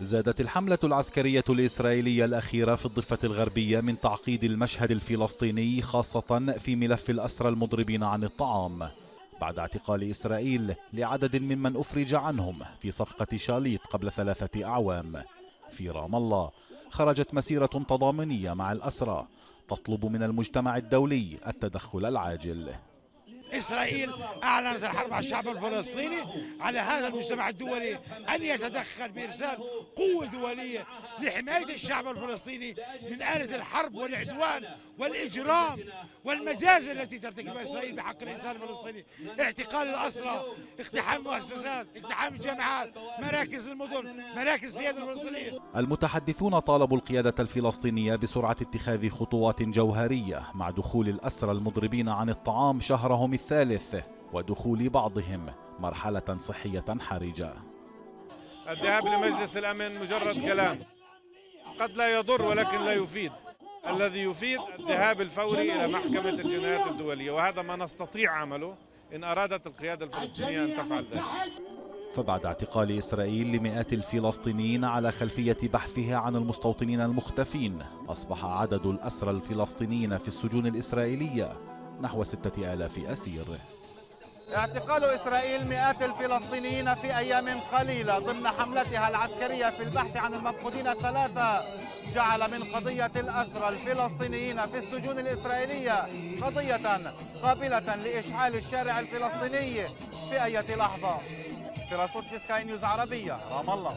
زادت الحملة العسكرية الإسرائيلية الأخيرة في الضفة الغربية من تعقيد المشهد الفلسطيني خاصة في ملف الأسرى المضربين عن الطعام. بعد اعتقال إسرائيل لعدد ممن أفرج عنهم في صفقة شاليط قبل ثلاثة أعوام. في رام الله خرجت مسيرة تضامنية مع الأسرى تطلب من المجتمع الدولي التدخل العاجل. إسرائيل أعلنت الحرب على الشعب الفلسطيني على هذا المجتمع الدولي أن يتدخل بإرسال قوة دولية لحماية الشعب الفلسطيني من آلة الحرب والعدوان والإجرام والمجازر التي ترتكبها إسرائيل بحق الإنسان الفلسطيني. اعتقال الأسرى اقتحام مؤسسات اقتحام الجامعات مراكز المدن مراكز السيادة الفلسطينية. المتحدثون طالبوا القيادة الفلسطينية بسرعة اتخاذ خطوات جوهرية مع دخول الأسرى المضربين عن الطعام شهرهم الثالث ودخول بعضهم مرحلة صحية حرجة. الذهاب لمجلس الأمن مجرد كلام. قد لا يضر ولكن لا يفيد. الذي يفيد الذهاب الفوري إلى محكمة الجنايات الدولية وهذا ما نستطيع عمله إن أرادت القيادة الفلسطينية أن تفعل ذلك. فبعد اعتقال إسرائيل لمئات الفلسطينيين على خلفية بحثها عن المستوطنين المختفين أصبح عدد الأسرى الفلسطينيين في السجون الإسرائيلية نحو ستة آلاف أسير. اعتقال إسرائيل مئات الفلسطينيين في أيام قليلة ضمن حملتها العسكرية في البحث عن المفقودين الثلاثة. جعل من قضية الأسرى الفلسطينيين في السجون الإسرائيلية قضية قابلة لإشعال الشارع الفلسطيني في أي لحظة. فراس لطفي سكاي نيوز عربية رام الله.